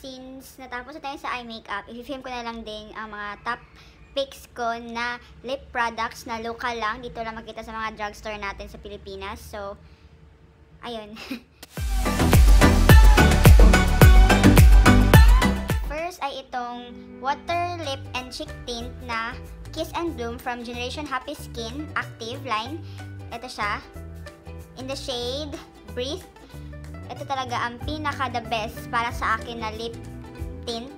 since natapos na tayo sa eye makeup, i-film ko na lang din ang mga top picks ko na lip products na local lang. Dito lang makita sa mga drugstore natin sa Pilipinas. So, ayun. First ay itong water lip and cheek tint na Kiss and Bloom from Generation Happy Skin Active line. Ito siya. In the shade Breathe. Ito talaga ang pinaka the best para sa akin na lip tint.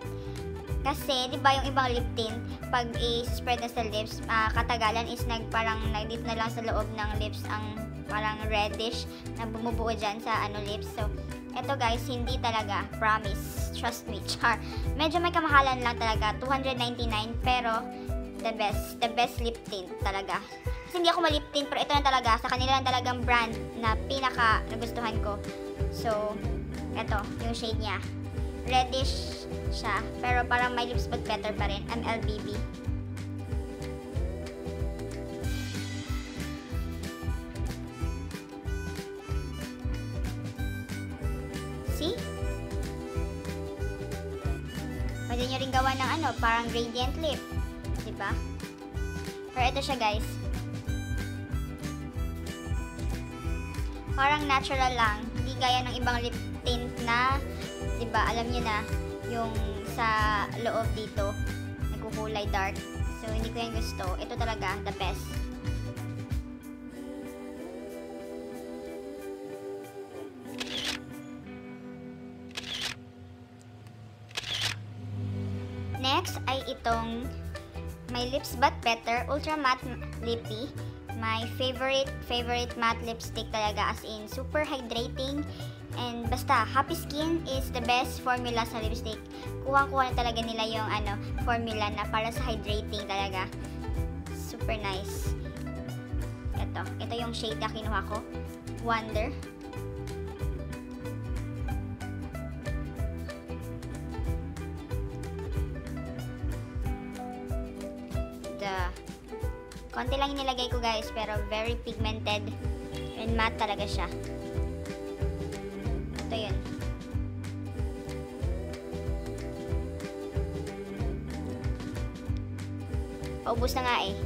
Kasi, di ba yung ibang lip tint, pag i-spread na sa lips, uh, katagalan is nag parang nagdit na lang sa loob ng lips ang parang reddish na bumubuo dyan sa ano lips. So, eto guys, hindi talaga. Promise. Trust me. Char. Medyo may kamahalan lang talaga. 299 pero the best. The best lip tint talaga. Kasi hindi ako malip tint pero ito na talaga. Sa kanila lang talagang brand na pinaka nagustuhan ko. So, eto, yung shade niya reddish siya. Pero parang my lips but better pa rin. MLBB. See? Pwede nyo rin gawa ng ano, parang gradient lip. Diba? Pero ito siya guys. Parang natural lang. Hindi gaya ng ibang lip tint na 'di ba? Alam niyo na yung sa loob dito nagkukulay dark. So hindi ko yan gusto. Ito talaga the best. Next ay itong My Lips But Better Ultra Matte Lippy. My favorite, favorite matte lipstick talaga as in super hydrating And basta, Happy Skin is the best formula sa lipstick. Kuha-kuha na talaga nila yung ano, formula na para sa hydrating talaga. Super nice. Ito. Ito yung shade na kinuha ko. Wonder. The konti lang nilagay ko guys pero very pigmented and matte talaga siya. Ito yun. Paubos na nga eh.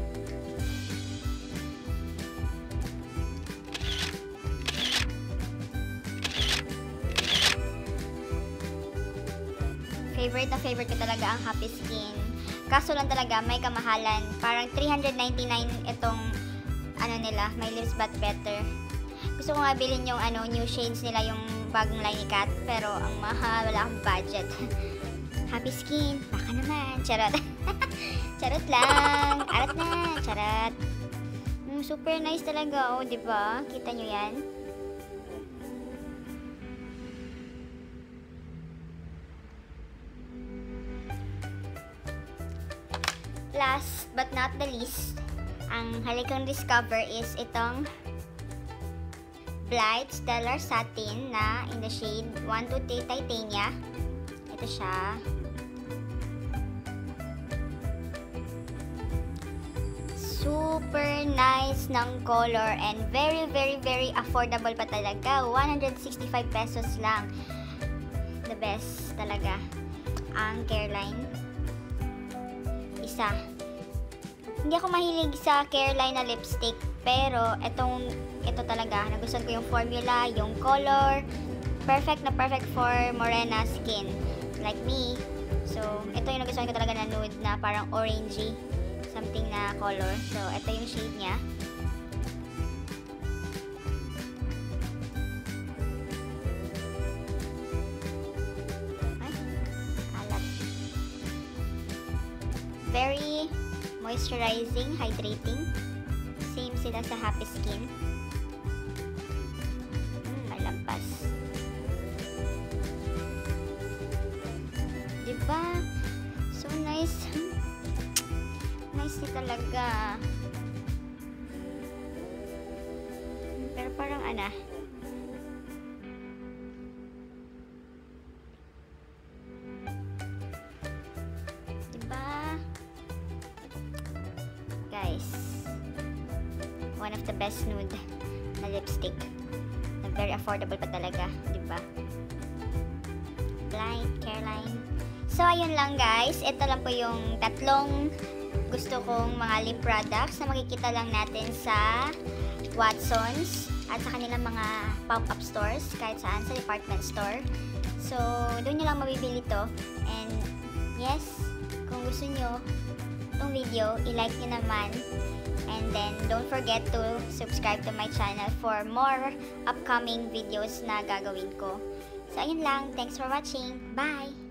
Favorite na favorite ko talaga ang Happy Skin. Kaso lang talaga, may kamahalan. Parang 399 itong ano nila, My Lips But Better. Gusto ko nga bilhin yung ano, new shades nila, yung bagong line ni Kat. Pero ang mahal, wala akong budget. Happy skin, baka naman. Charot. Charot lang. Arat na. Charot. Mm, super nice talaga, oh, di ba? Kita nyo yan? Last but not the least, ang halikang discover is itong Blight Stellar Satin na in the shade 123 Titania. Ito siya. Super nice ng color and very, very, very affordable pa talaga. 165 pesos lang. The best talaga. Ang Careline. Isa. Hindi ako mahilig sa Careline na lipstick pero itong ito talaga, nagustuhan ko yung formula, yung color. Perfect na perfect for morena skin. Like me. So, ito yung nagustuhan ko talaga na nude na parang orangey. Something na color. So, ito yung shade niya. Very moisturizing, hydrating. Same sila sa Happy Skin. Mm, malampas. Diba? So nice. nice ni talaga. Pero parang ana. One of the best nude na lipstick. Na very affordable pa talaga, di ba? Careline. Careline. So, ayun lang guys. Ito lang po yung tatlong gusto kong mga lip products na makikita lang natin sa Watsons at sa kanilang mga pop-up stores kahit saan sa department store. So, doon nyo lang mabibili to. And, yes, kung gusto nyo itong video, i-like nyo naman. And then, don't forget to subscribe to my channel for more upcoming videos na gagawin ko. So, ayun lang. Thanks for watching. Bye!